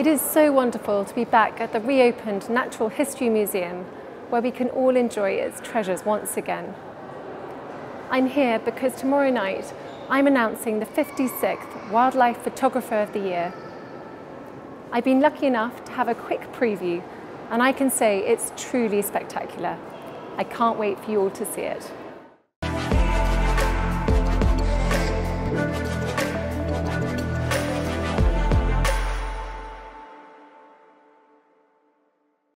It is so wonderful to be back at the reopened Natural History Museum where we can all enjoy its treasures once again. I'm here because tomorrow night I'm announcing the 56th Wildlife Photographer of the Year. I've been lucky enough to have a quick preview and I can say it's truly spectacular. I can't wait for you all to see it.